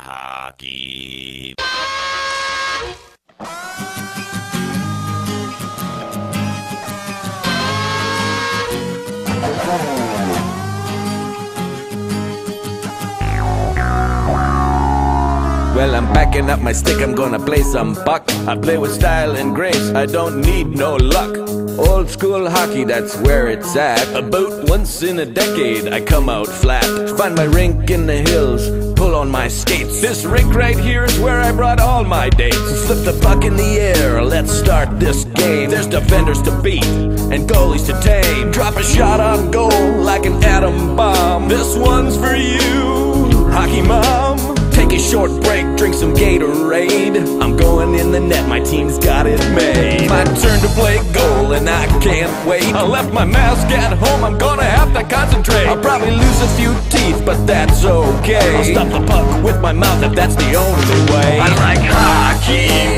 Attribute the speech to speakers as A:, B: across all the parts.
A: Hockey. Well, I'm packing up my stick, I'm gonna play some puck. I play with style and grace, I don't need no luck. Old school hockey, that's where it's at. About once in a decade, I come out flat. Find my rink in the hills, pull on my skates. This rink right here is where I brought all my dates. Flip the puck in the air, let's start this game. There's defenders to beat and goalies to tame. Drop a shot on goal like an atom bomb. This one's for you, hockey mom. Take a short break, drink some Gatorade. I'm going in the net, my team's got it made. My turn to can't wait. I left my mask at home, I'm gonna have to concentrate. I'll probably lose a few teeth, but that's okay. I'll stop the puck with my mouth if that's the only way. I like hockey,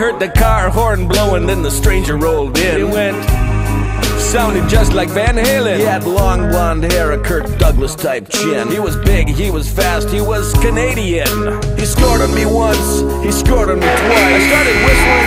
A: heard the car horn blowing, then the stranger rolled in. It went, sounded just like Van Halen. He had long blonde hair, a Kirk Douglas type chin. He was big, he was fast, he was Canadian. He scored on me once, he scored on me twice. I started whistling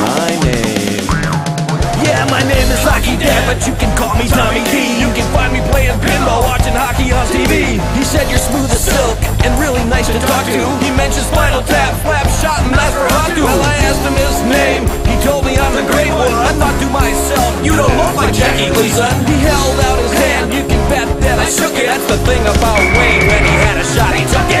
A: my name. Yeah, my name is Hockey Dad, but you can call me Tommy D. You can find me playing pinball, watching hockey on TV. He said you're smooth as silk and really nice to talk to. He mentioned Spinal Tap, Slap Shot, and for Hockey. Well, I asked him his name. He told me I'm the great one. I thought to myself, you don't look like Jackie Gleason. He held out his hand, you can bet that I shook it. That's the thing about Wayne. When he had a shot, he took it.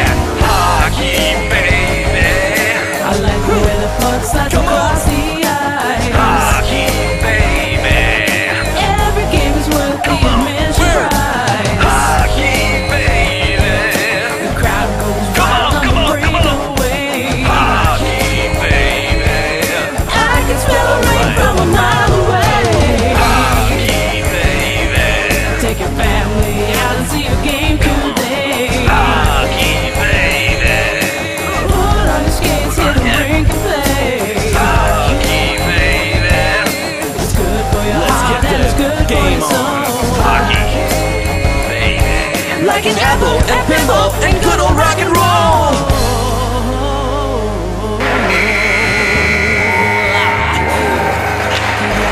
B: Like
A: and pinball and good old rock and roll.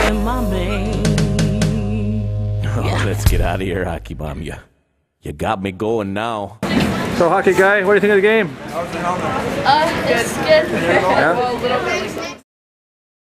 B: In my veins.
A: Oh, let's get out of here, Hockey Bomb. You, you got me going now.
C: So, hockey guy, what do you think of the game?
D: Uh, it's good.
C: Yeah?
D: Well, a little bit.